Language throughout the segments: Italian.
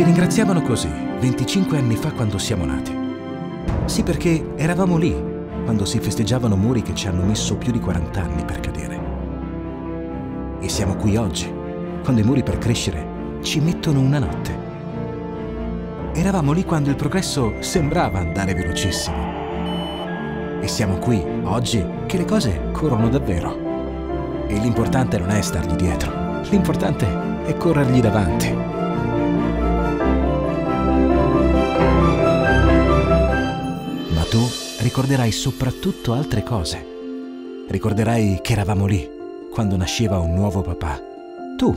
Ci ringraziavano così, 25 anni fa quando siamo nati. Sì, perché eravamo lì, quando si festeggiavano muri che ci hanno messo più di 40 anni per cadere. E siamo qui oggi, quando i muri per crescere ci mettono una notte. Eravamo lì quando il progresso sembrava andare velocissimo. E siamo qui, oggi, che le cose corrono davvero. E l'importante non è stargli dietro, l'importante è corrergli davanti. Ricorderai soprattutto altre cose. Ricorderai che eravamo lì quando nasceva un nuovo papà. Tu.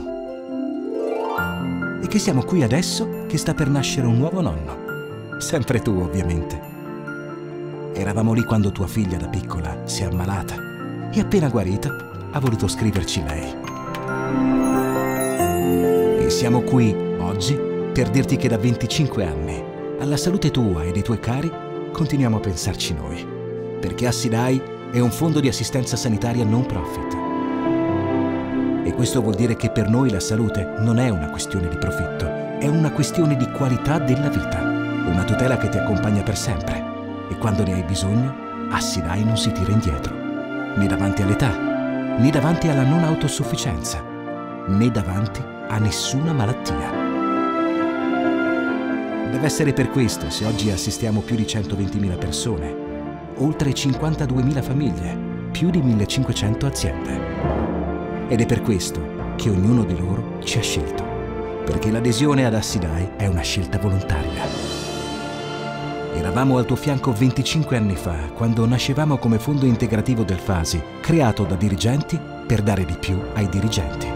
E che siamo qui adesso che sta per nascere un nuovo nonno. Sempre tu, ovviamente. Eravamo lì quando tua figlia da piccola si è ammalata e appena guarita ha voluto scriverci lei. E siamo qui oggi per dirti che da 25 anni alla salute tua e dei tuoi cari continuiamo a pensarci noi, perché Assidai è un fondo di assistenza sanitaria non profit. E questo vuol dire che per noi la salute non è una questione di profitto, è una questione di qualità della vita, una tutela che ti accompagna per sempre. E quando ne hai bisogno, Assidai non si tira indietro, né davanti all'età, né davanti alla non autosufficienza, né davanti a nessuna malattia. Deve essere per questo se oggi assistiamo più di 120.000 persone, oltre 52.000 famiglie, più di 1.500 aziende. Ed è per questo che ognuno di loro ci ha scelto, perché l'adesione ad Assidai è una scelta volontaria. Eravamo al tuo fianco 25 anni fa, quando nascevamo come fondo integrativo del Fasi, creato da dirigenti per dare di più ai dirigenti.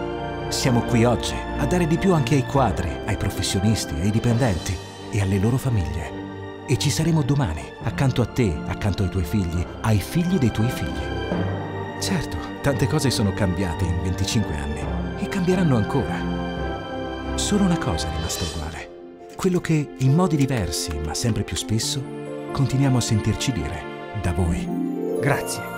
Siamo qui oggi a dare di più anche ai quadri, ai professionisti, ai dipendenti e alle loro famiglie. E ci saremo domani, accanto a te, accanto ai tuoi figli, ai figli dei tuoi figli. Certo, tante cose sono cambiate in 25 anni e cambieranno ancora. Solo una cosa è rimasta uguale. Quello che, in modi diversi, ma sempre più spesso, continuiamo a sentirci dire da voi. Grazie.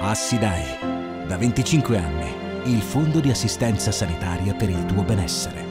Assi dai da 25 anni il Fondo di assistenza sanitaria per il tuo benessere.